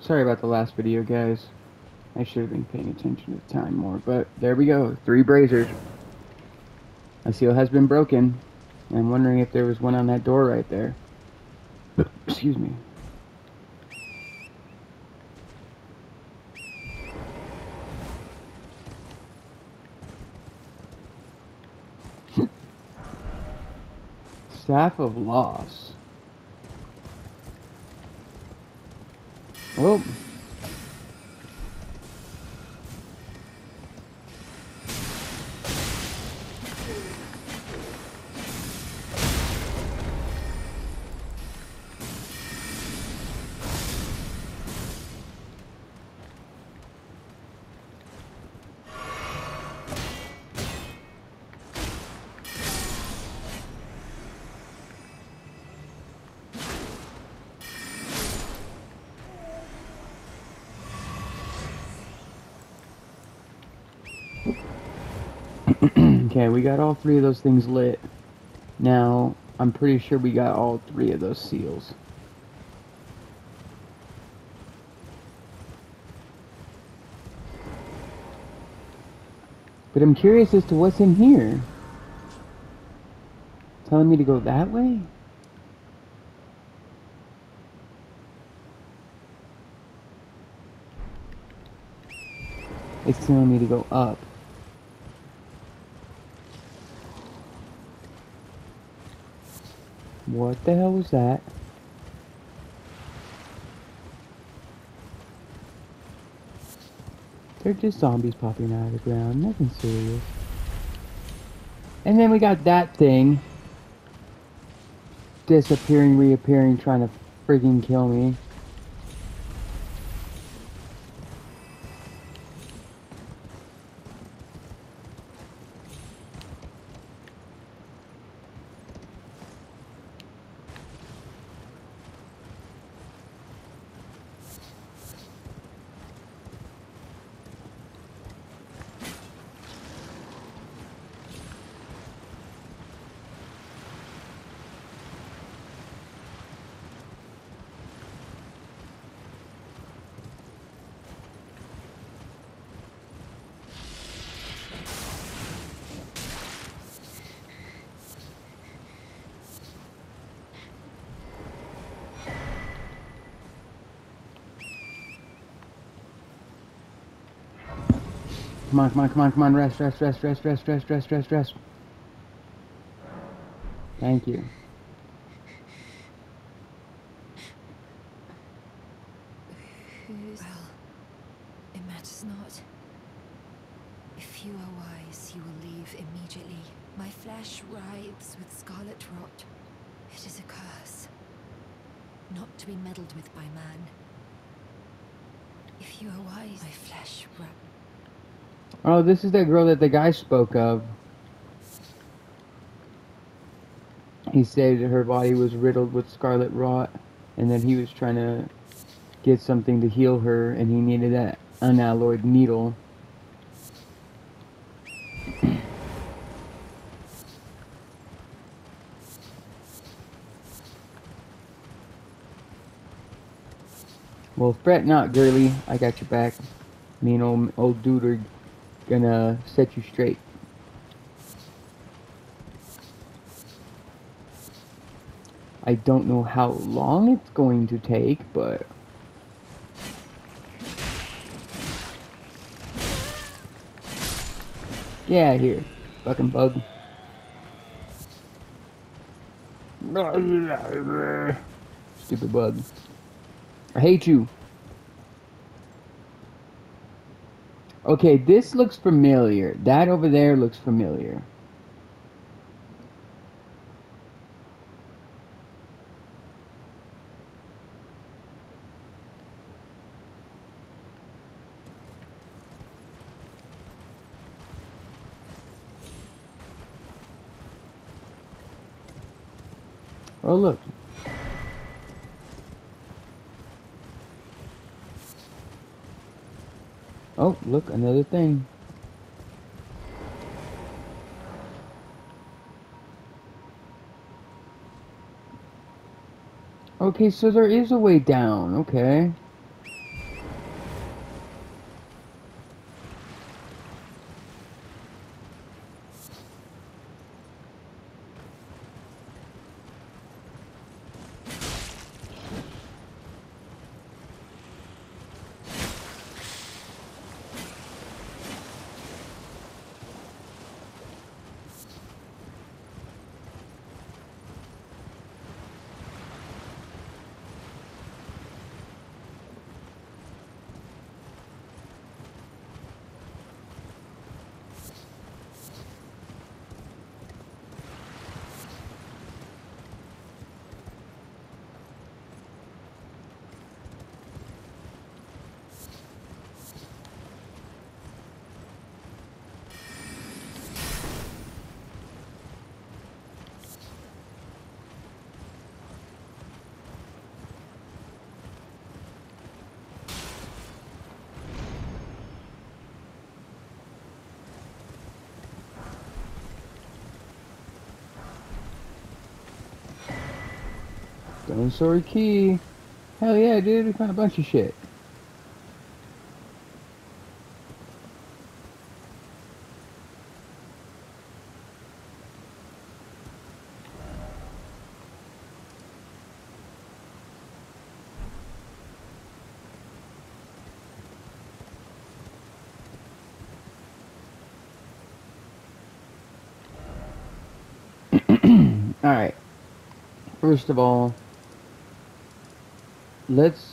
Sorry about the last video, guys. I should have been paying attention to the time more, but there we go. Three brazers. A seal has been broken. I'm wondering if there was one on that door right there. Excuse me. Staff of Loss. Well, we got all three of those things lit. Now, I'm pretty sure we got all three of those seals. But I'm curious as to what's in here. Telling me to go that way? It's telling me to go up. What the hell was that? They're just zombies popping out of the ground, nothing serious. And then we got that thing disappearing, reappearing, trying to freaking kill me. Come on, come on, come on, come on, rest, rest, rest, rest, rest, rest, rest, rest, rest. Thank you. Who's... Well, it matters not. If you are wise, you will leave immediately. My flesh writhes with scarlet rot. It is a curse. Not to be meddled with by man. If you are wise, my flesh wraps. This is that girl that the guy spoke of. He said her body was riddled with scarlet rot, and that he was trying to get something to heal her, and he needed that unalloyed needle. well, fret not, girly. I got your back. Me and old, old dude are gonna set you straight. I don't know how long it's going to take, but... Yeah, here. Fucking bug. Stupid bug. I hate you. Okay, this looks familiar. That over there looks familiar. Oh, look. Oh, look, another thing. Okay, so there is a way down. Okay. Dinosaur key. Hell yeah, dude. We found a bunch of shit. Alright. First of all, let's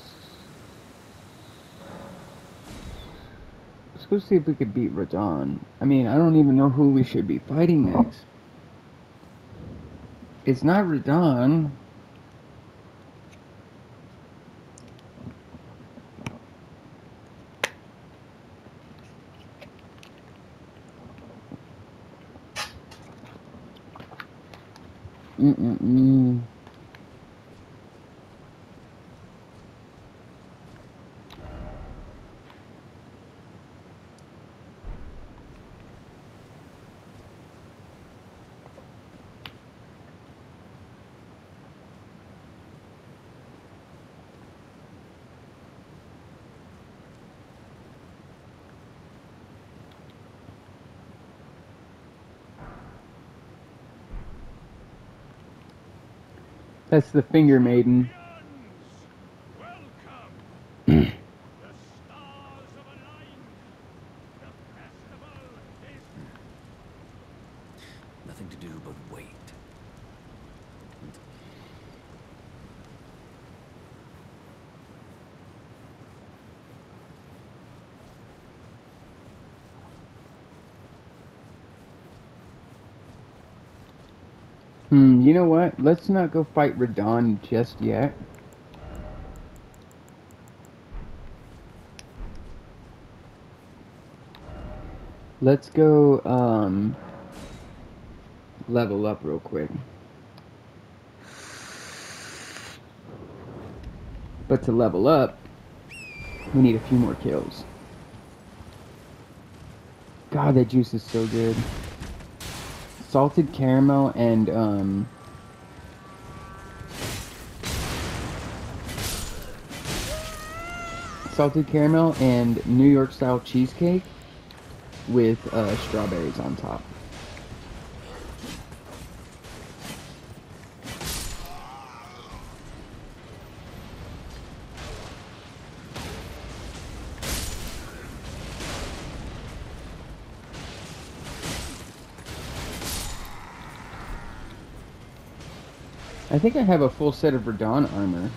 let's go see if we could beat Radahn. I mean, I don't even know who we should be fighting next. It's not Radahn. Mm-mm-mm. That's the finger maiden. Welcome. the stars have aligned. The festival is Nothing to do but wait. Hmm, you know what? Let's not go fight Radahn just yet. Let's go, um, level up real quick. But to level up, we need a few more kills. God, that juice is so good salted caramel and um salted caramel and New York style cheesecake with uh, strawberries on top. I think I have a full set of Radahn armor.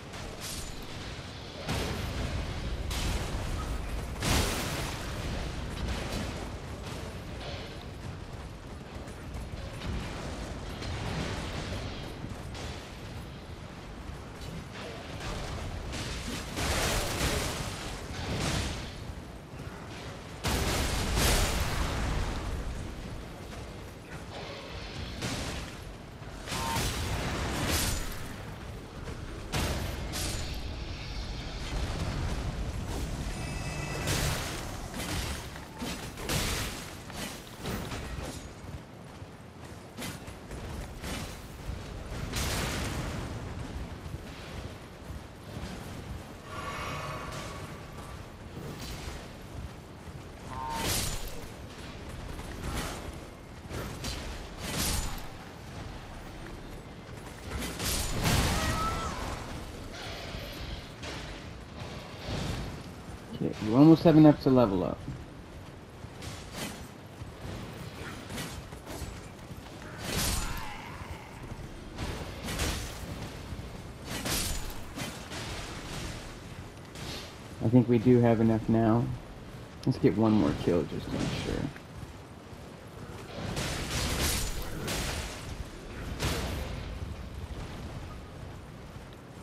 Have enough to level up. I think we do have enough now. Let's get one more kill just to make sure.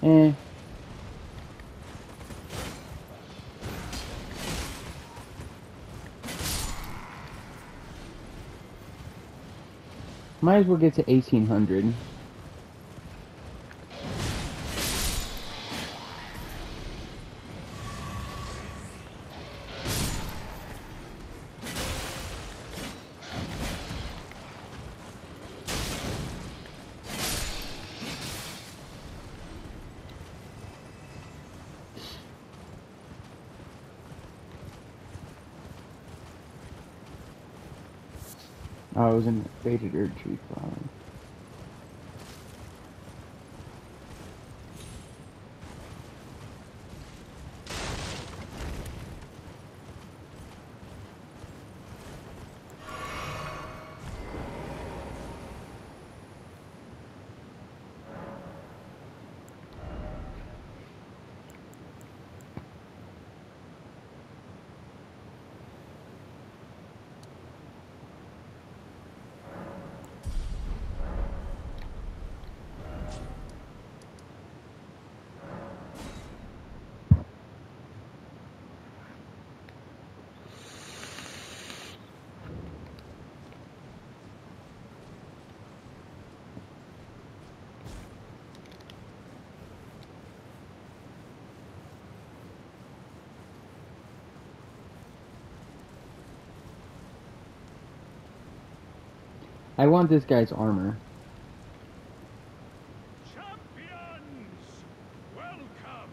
Eh. Might as well get to 1800. I was in faded Erd tree flower. I want this guy's armor. Champions, welcome.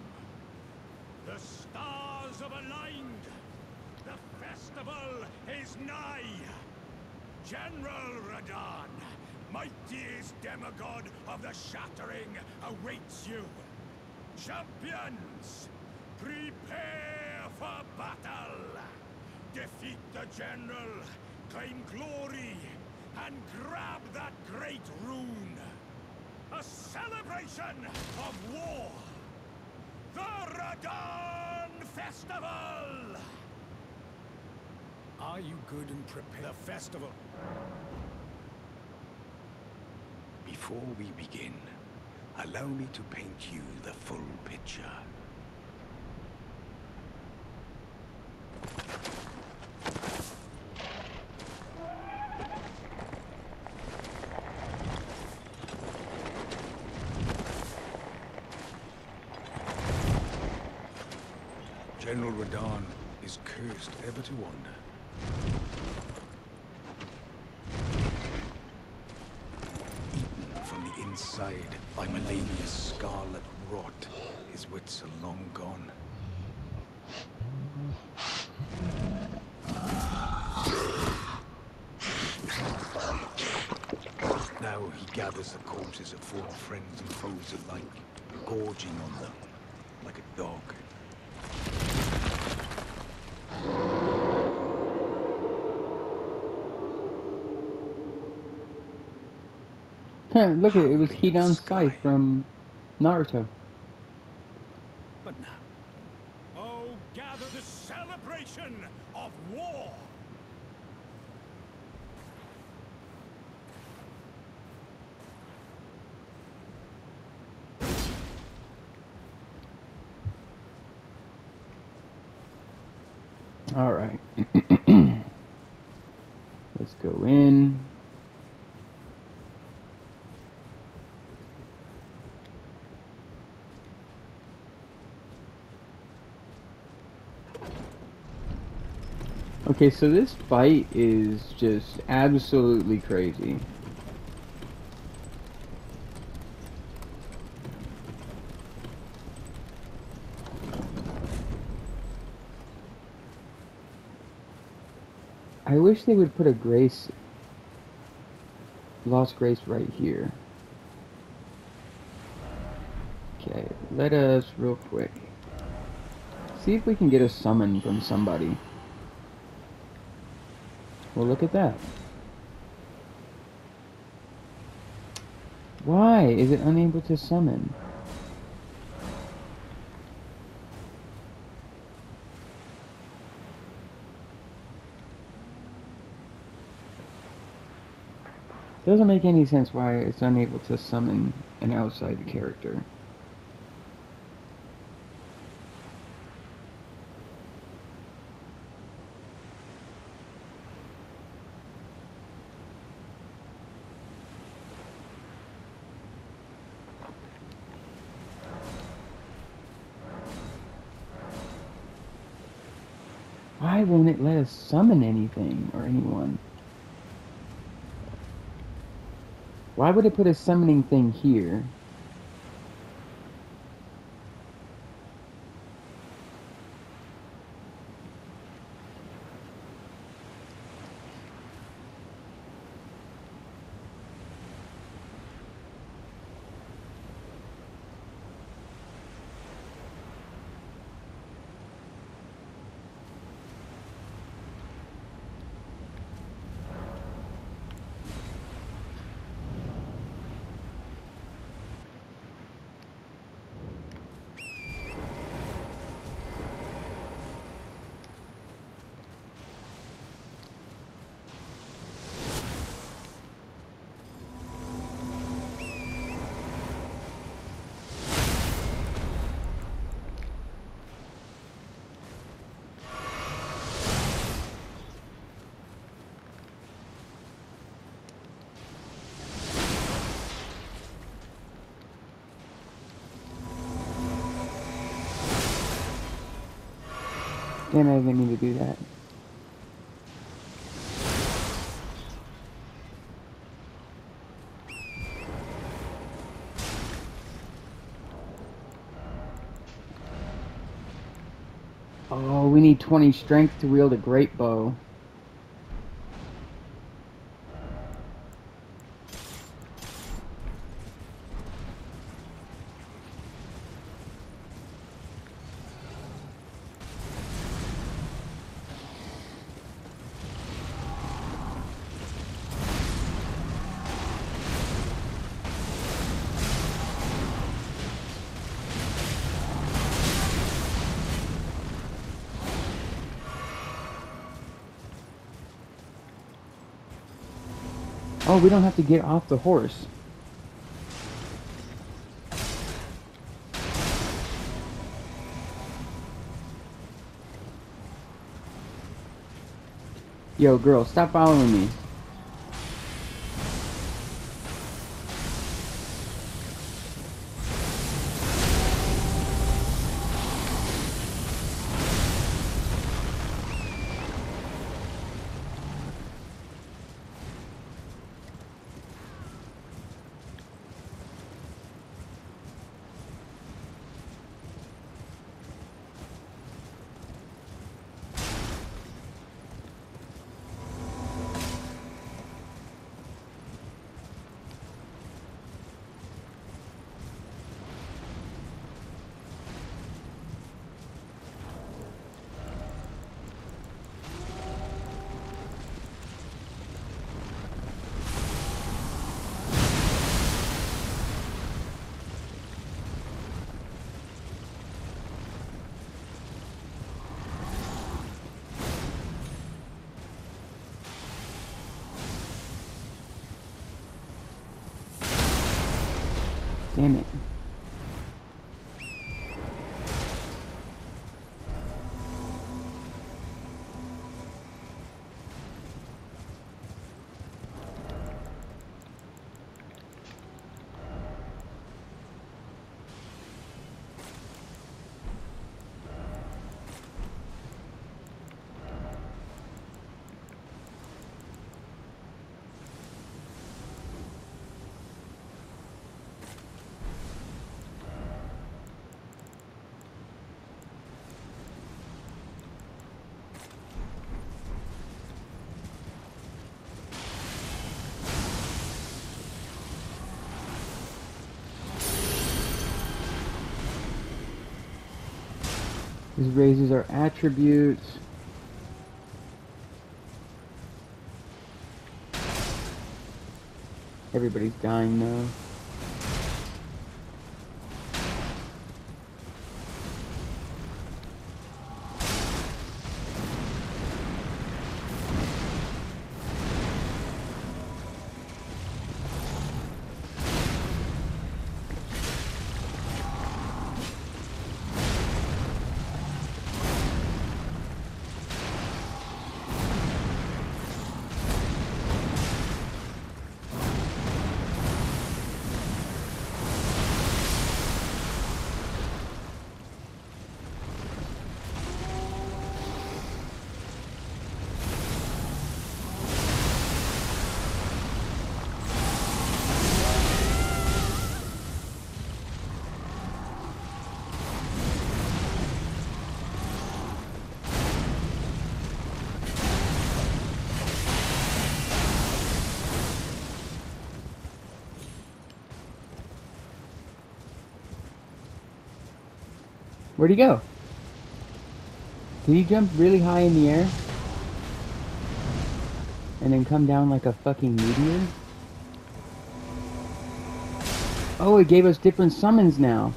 The stars aligned. The festival is nigh. General mightiest demigod of the Shattering, awaits you. Champions, prepare for battle. Defeat the General, claim glory, and grab that great rune. A celebration of war. The Radahn Festival! Are you good and prepared? The festival. Before we begin, allow me to paint you the full picture. General Radahn is ever to wander. Eaten from the inside by Malenia's scarlet rot, his wits are long gone. Now he gathers the corpses of former friends and foes alike, gorging on them like a dog. Look at it, it was Hidan sky. From Naruto. But now, Oh, gather the celebration of war! Alright. Let's go in. Okay, so this fight is just absolutely crazy. I wish they would put a grace, lost grace right here. Okay, let us real quick see if we can get a summon from somebody. Well, look at that. Why is it unable to summon? Doesn't make any sense why it's unable to summon an outside character. Why summon anything or anyone? Why would it put a summoning thing here? I didn't mean to do that. Oh, we need 20 strength to wield a great bow. We don't have to get off the horse. Yo, girl, stop following me. This raises our attributes. Everybody's dying though. Where'd he go? Did he jump really high in the air? And then come down like a fucking meteor? Oh, it gave us different summons now.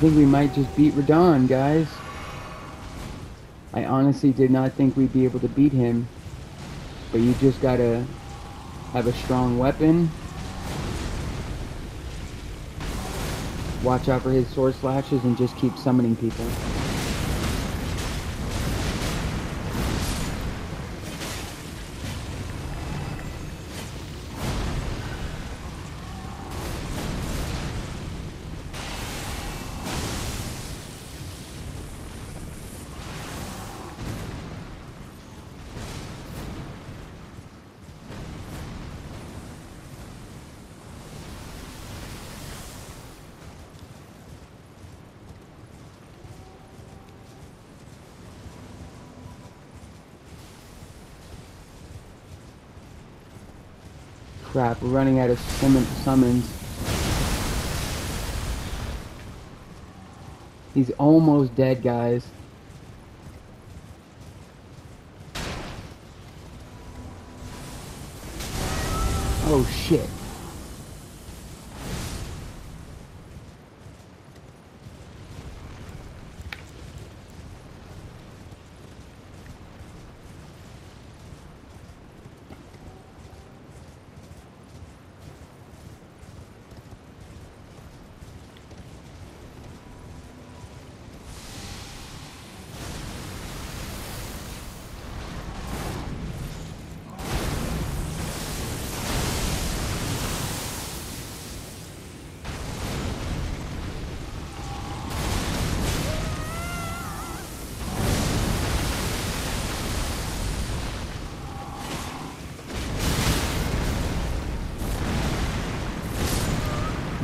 Think we might just beat Radahn, guys. I honestly did not think we'd be able to beat him. But you just gotta have a strong weapon. Watch out for his sword slashes and just keep summoning people. We're running out of summon summons. He's almost dead, guys. Oh shit.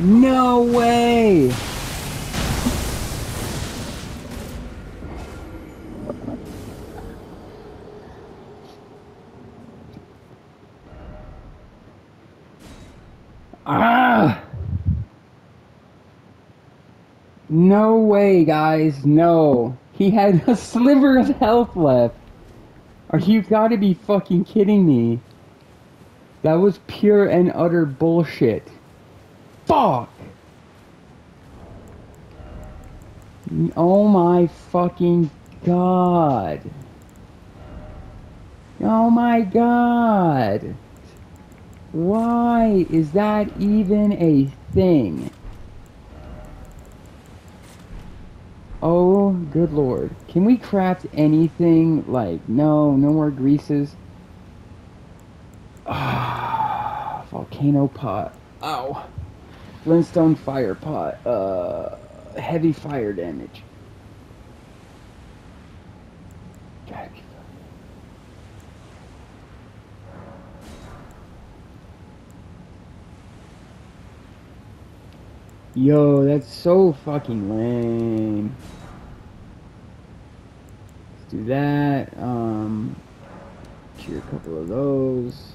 No way! Ah! No way, guys. No. He had a sliver of health left. Are you gotta be fucking kidding me? That was pure and utter bullshit. Fuck! Oh my fucking god. Oh my god. Why is that even a thing? Oh, good lord. Can we craft anything? Like, no, no more greases. Ah, volcano pot. Ow. Flintstone fire pot. Uh, heavy fire damage. Yo, that's so fucking lame. Let's do that. Um, cure a couple of those.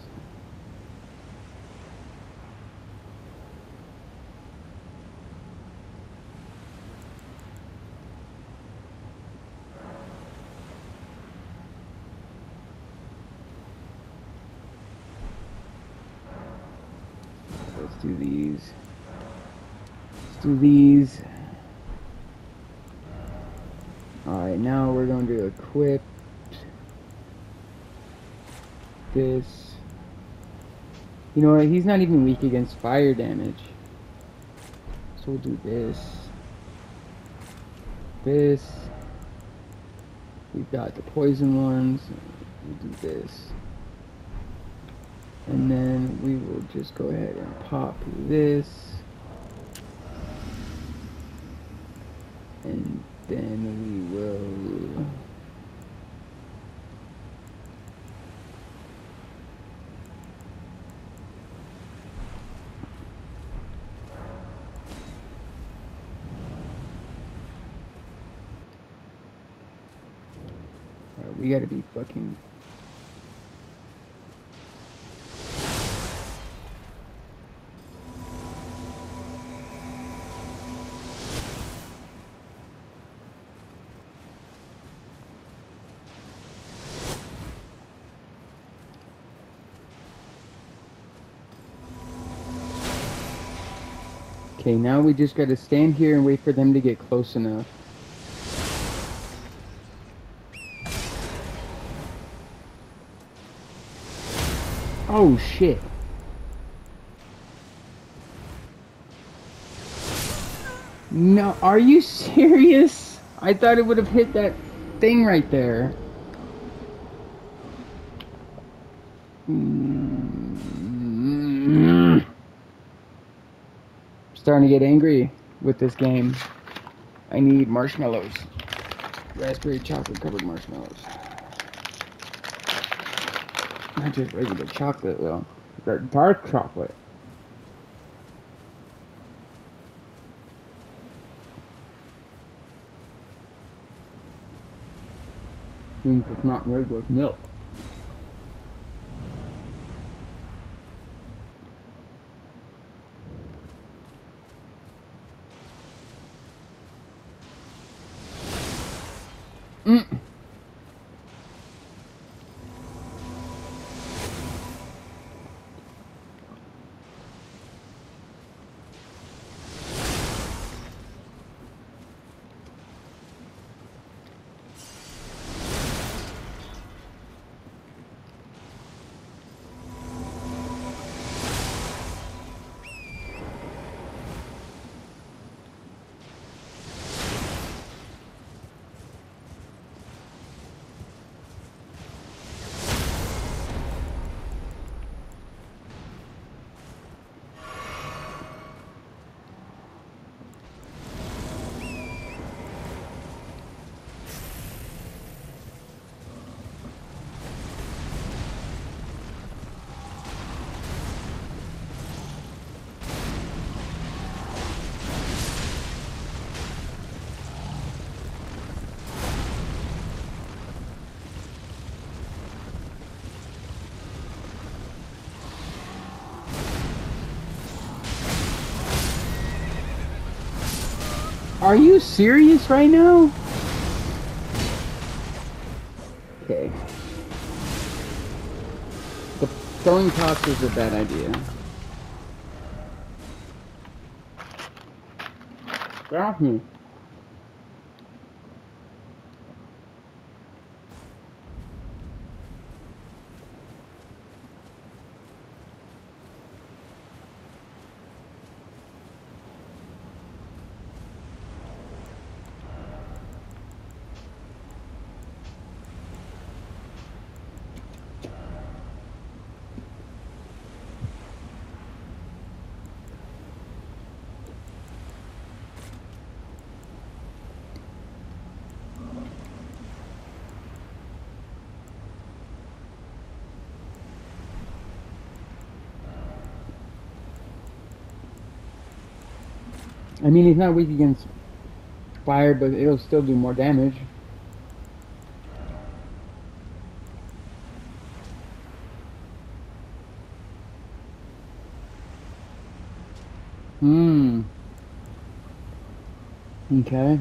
Let's do these. Let's do these. Alright, now we're going to equip this. You know what? He's not even weak against fire damage. So we'll do this. This. We've got the poison ones. We'll do this. And then we will just go ahead and pop this. And then we will... We gotta be fucking Okay, now we just gotta stand here and wait for them to get close enough. Oh shit. No, are you serious? I thought it would have hit that thing right there. Mm. Starting to get angry with this game. I need marshmallows. Raspberry chocolate covered marshmallows. Not just regular chocolate though. They're dark chocolate. Means it's not with milk. Are you serious right now? Okay. The throwing tops is a bad idea. Get. I mean, he's not weak against fire, but it'll still do more damage. Hmm. Okay.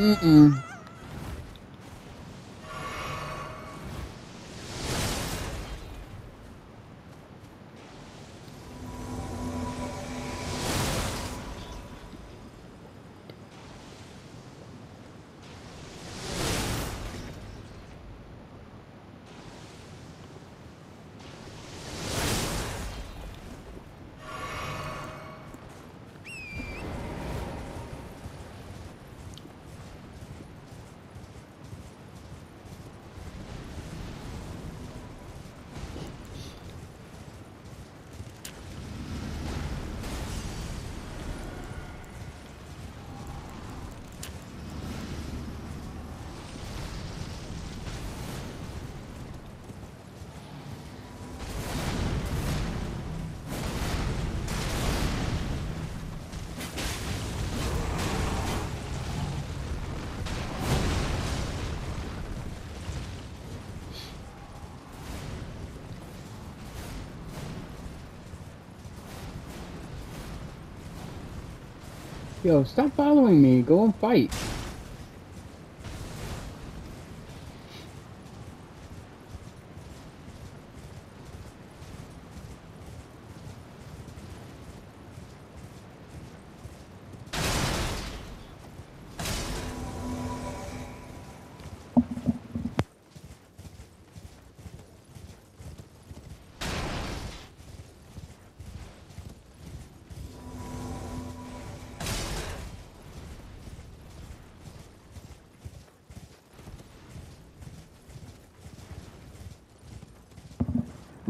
Mm-mm. Yo, stop following me. Go and fight.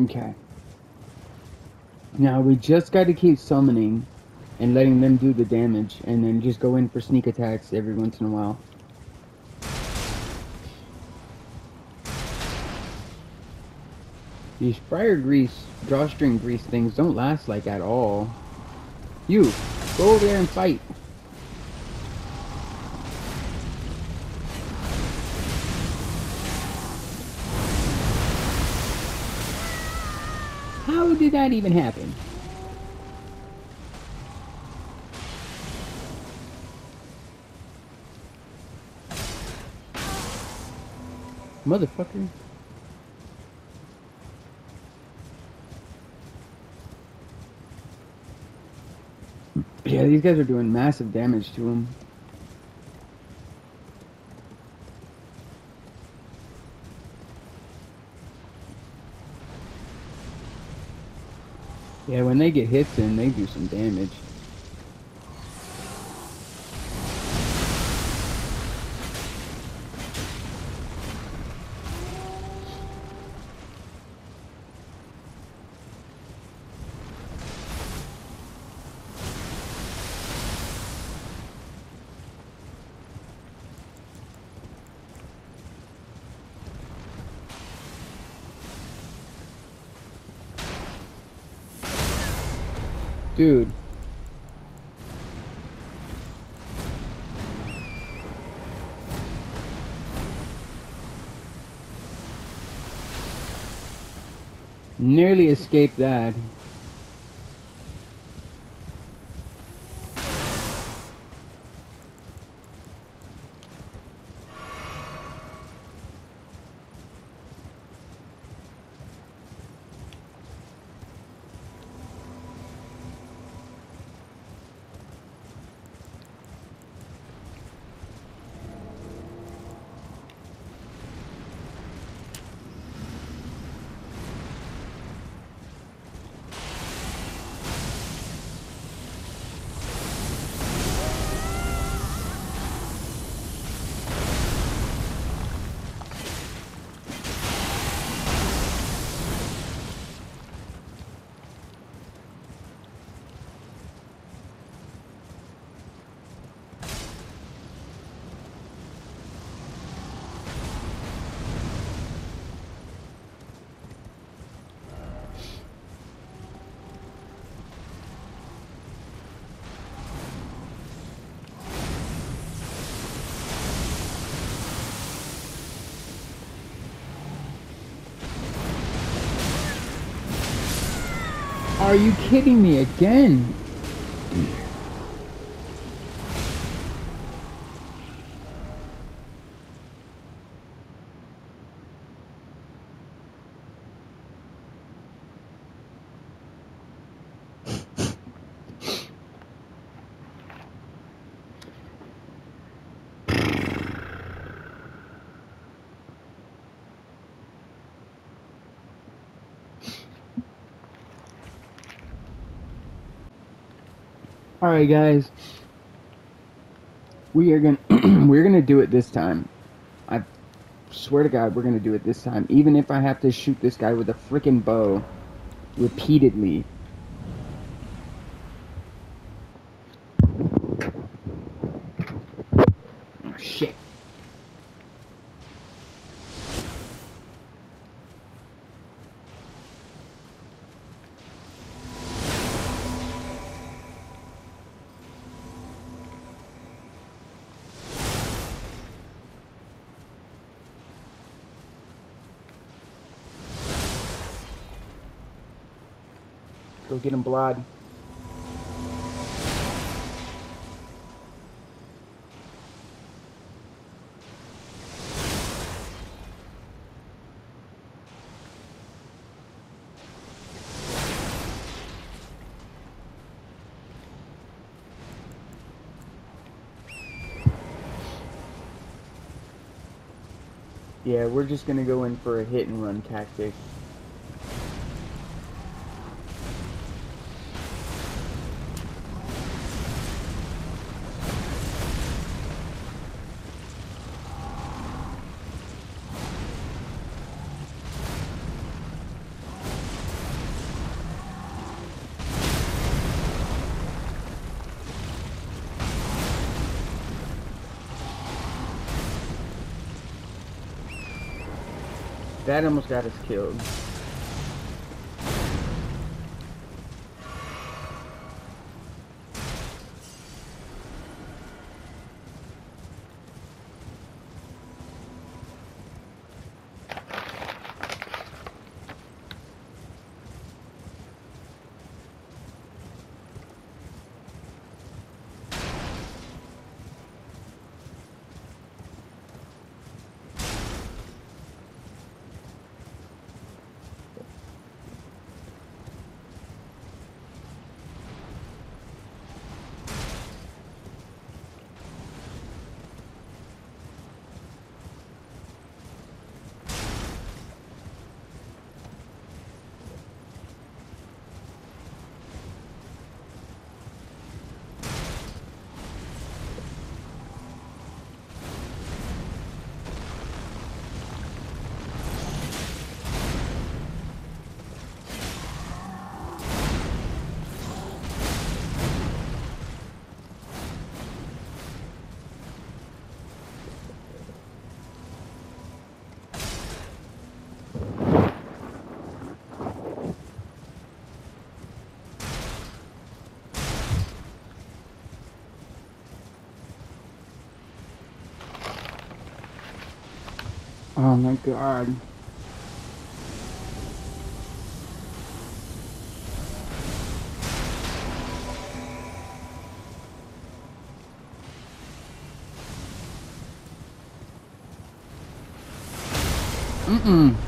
Okay. Now we just got to keep summoning and letting them do the damage, and then just go in for sneak attacks every once in a while. These fire grease, drawstring grease things don't last like at all. You, go over there and fight. That even happen? Motherfucker. Yeah, these guys are doing massive damage to him. Yeah, when they get hits in, they do some damage. Dude. Nearly escaped that. Are you kidding me again? All right, guys. We are gonna we're gonna do it this time. I swear to God, we're gonna do it this time. Even if I have to shoot this guy with a freaking bow repeatedly. Get him, blood. Yeah, we're just gonna go in for a hit and run tactic. Almost got us killed. Oh my god. Mm-mm.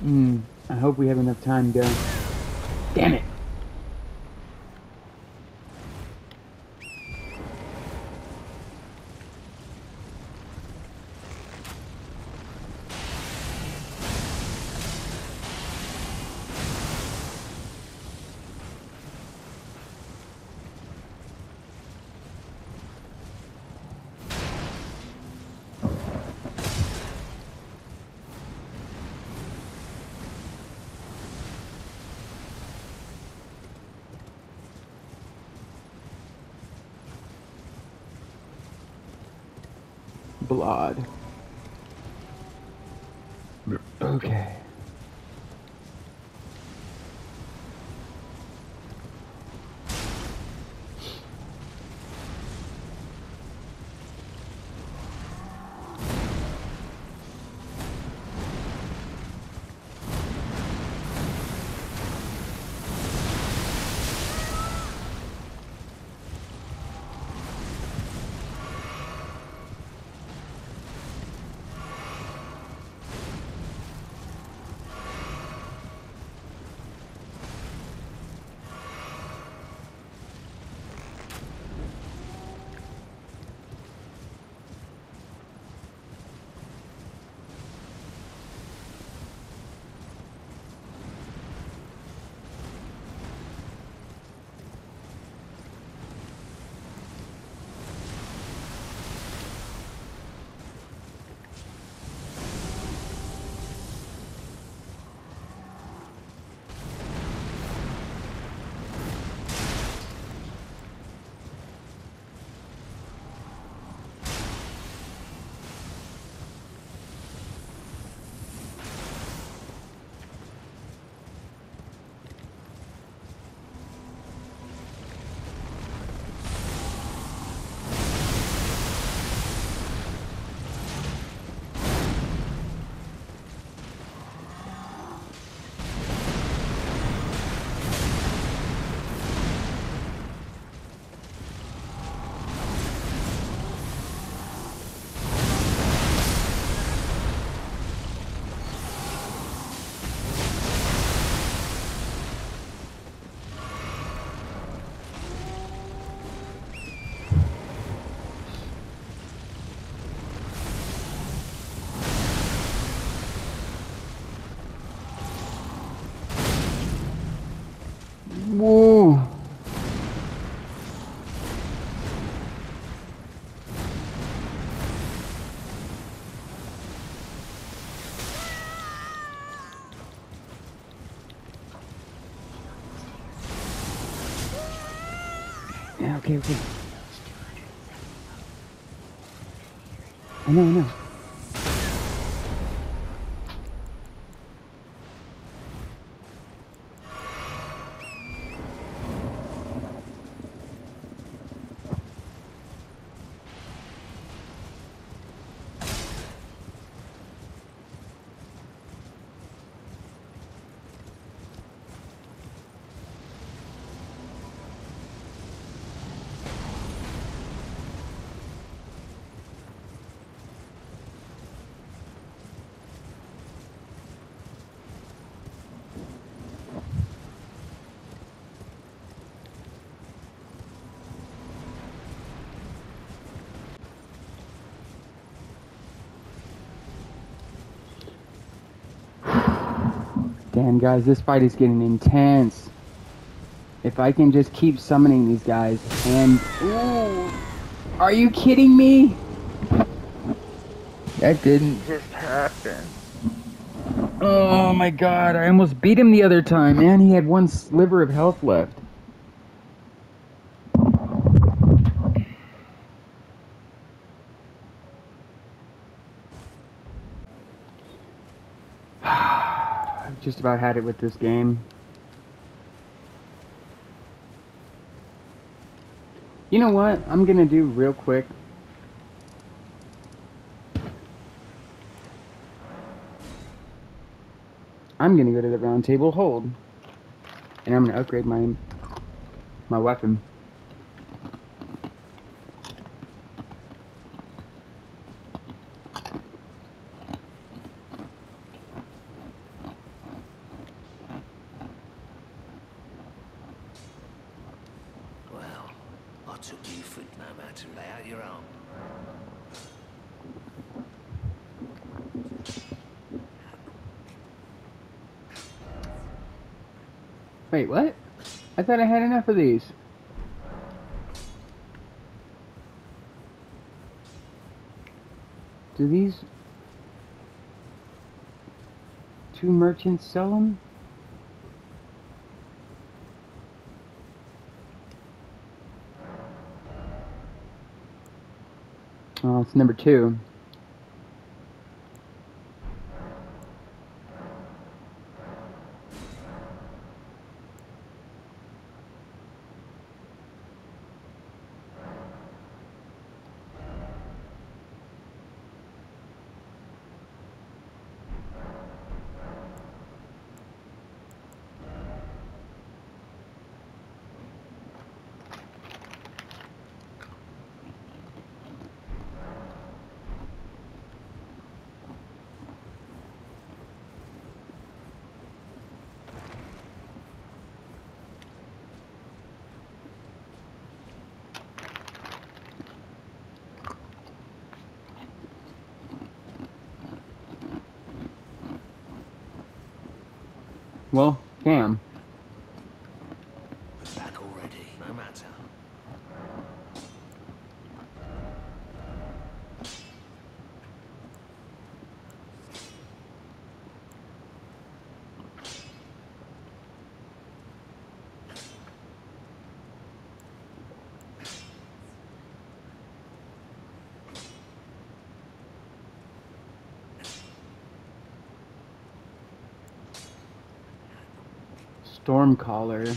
Hmm. I hope we have enough time to. Damn it! Blood. Okay. Yeah, okay, okay. I know, I know. Damn, guys, this fight is getting intense. If I can just keep summoning these guys and... Ooh, are you kidding me? That didn't just happen. Oh my god, I almost beat him the other time, man. He had one sliver of health left. About had it with this game. You know what? I'm gonna do real quick. I'm gonna go to the round table hold. And I'm gonna upgrade my my weapon. No matter, lay out your arm. Wait, what? I had enough of these. Do these two merchants sell them? Oh, it's number two. Well, damn. Back already. No matter. Stormcaller.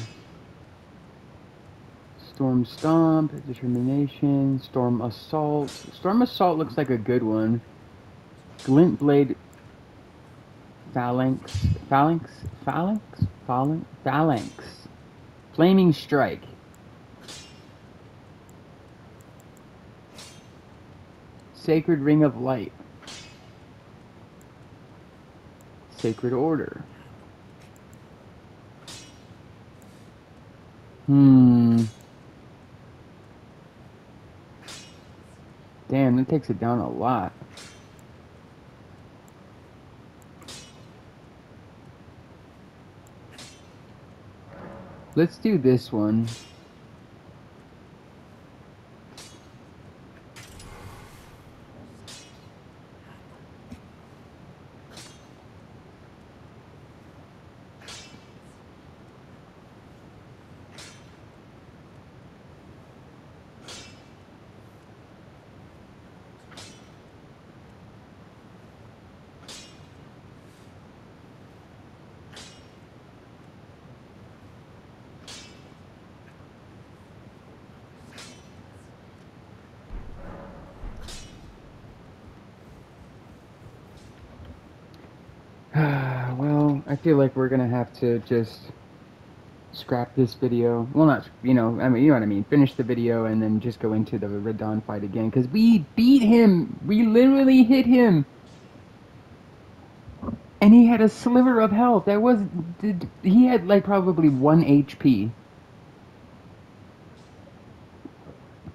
Storm Stomp, Determination, Storm Assault. Storm Assault looks like a good one. Glint Blade Phalanx. Phalanx? Phalanx? Phalanx? Phalanx. Flaming Strike. Sacred Ring of Light. Sacred Order. Hmm. Damn, that takes it down a lot. Let's do this one. well, I feel like we're gonna have to just scrap this video. Well, not, you know, I mean, you know what I mean. Finish the video and then just go into the Dawn fight again. Because we beat him! We literally hit him! And he had a sliver of health. That was, did, he had like probably one HP.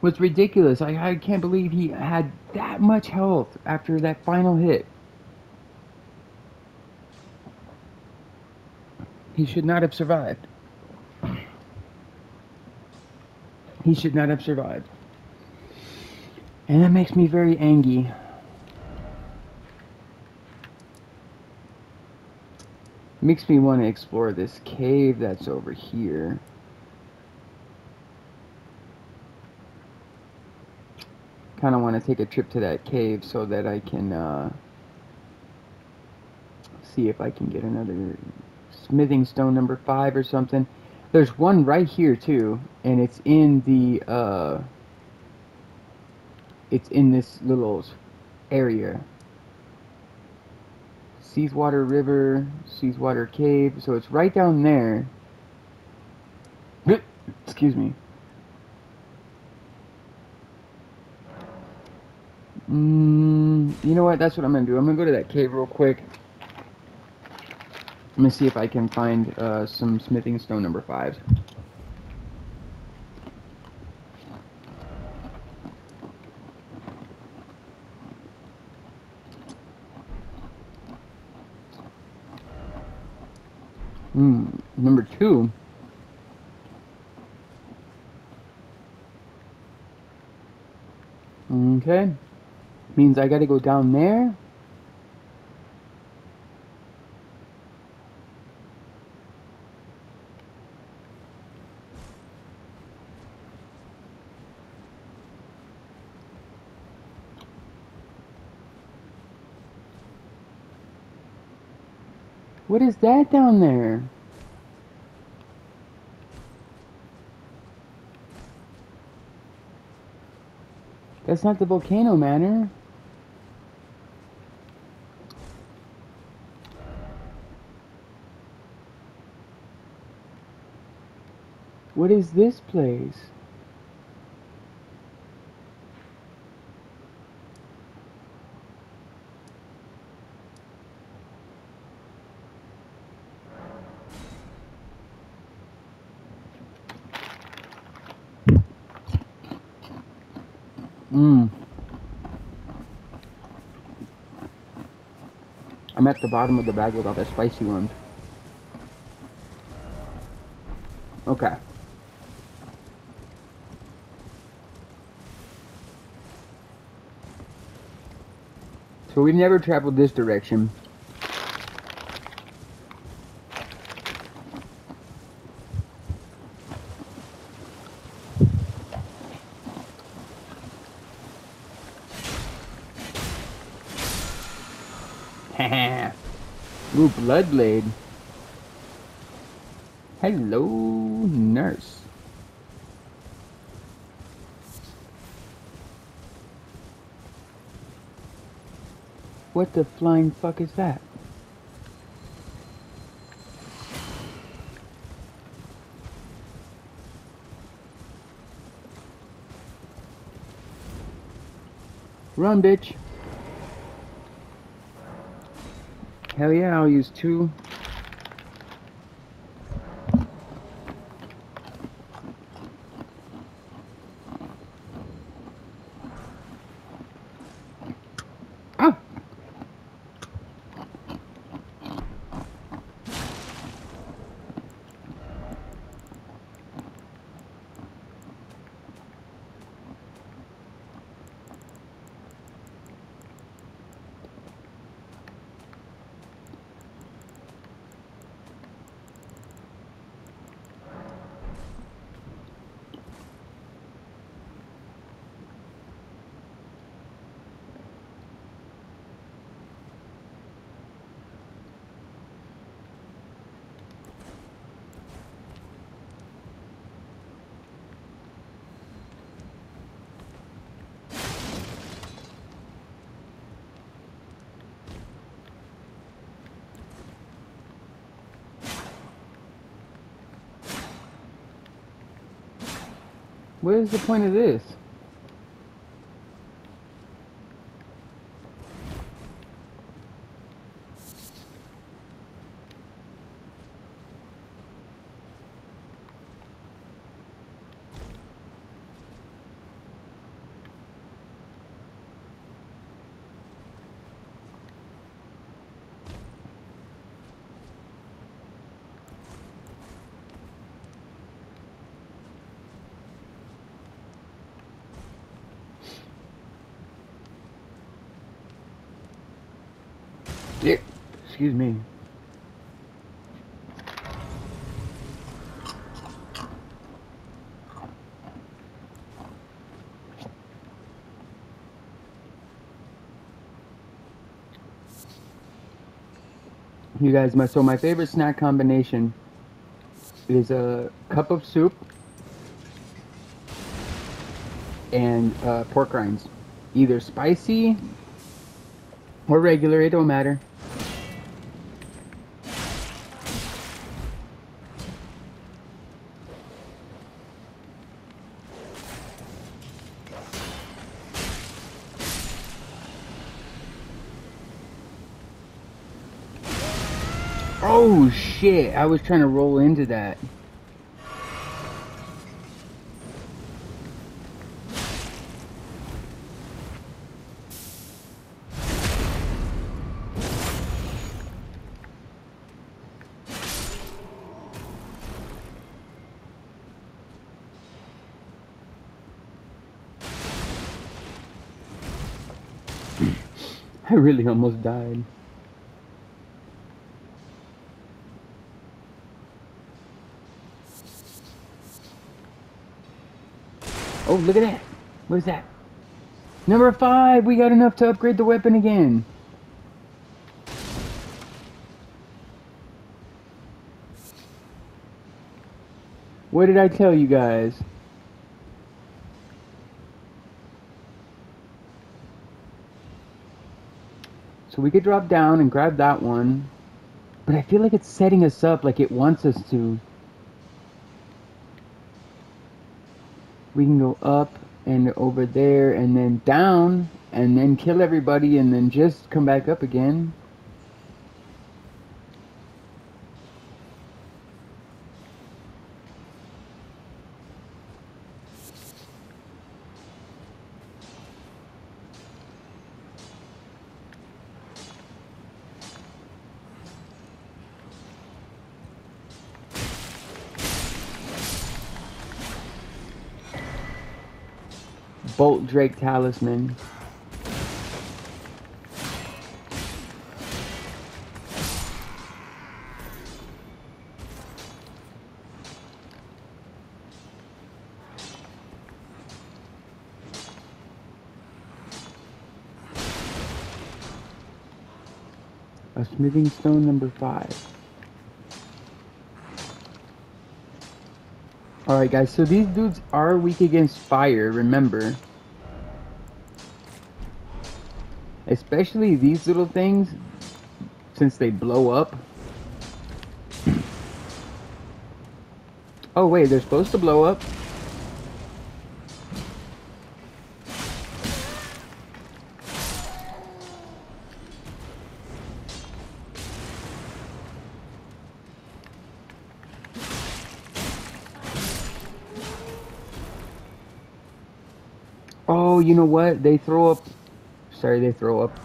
Was ridiculous. I, I can't believe he had that much health after that final hit. He should not have survived. He should not have survived. And that makes me very angry. Makes me want to explore this cave that's over here. Kind of want to take a trip to that cave so that I can uh, see if I can get another smithing stone number five or something. There's one right here too, and it's in the uh, it's in this little area. Seethewater River, Seethewater Cave, so it's right down there. Excuse me. Mm, you know what? That's what I'm gonna do. I'm gonna go to that cave real quick. Let me see if I can find uh, some smithing stone number five. Hmm, number two. Okay. Means I gotta go down there. That down there? That's not the volcano manor. What is this place? At the bottom of the bag with all the spicy ones. Okay. So we've never traveled this direction. Ooh, Bloodblade. Hello, nurse. What the flying fuck is that? Run, bitch. Hell yeah, I'll use two. What is the point of this? Yeah. Excuse me. You guys, my so my favorite snack combination is a cup of soup and uh, pork rinds, either spicy or regular, it don't matter. shit, I was trying to roll into that. I really almost died. Oh, look at that. What is that? Number five, we got enough to upgrade the weapon again. What did I tell you guys? So we could drop down and grab that one. But I feel like it's setting us up like it wants us to. We can go up and over there and then down and then kill everybody and then just come back up again. Drake Talisman. A smithing stone number five. Alright guys, so these dudes are weak against fire, remember. Especially these little things, since they blow up. oh wait, they're supposed to blow up? Oh, you know what? They throw up. Sorry, they throw up.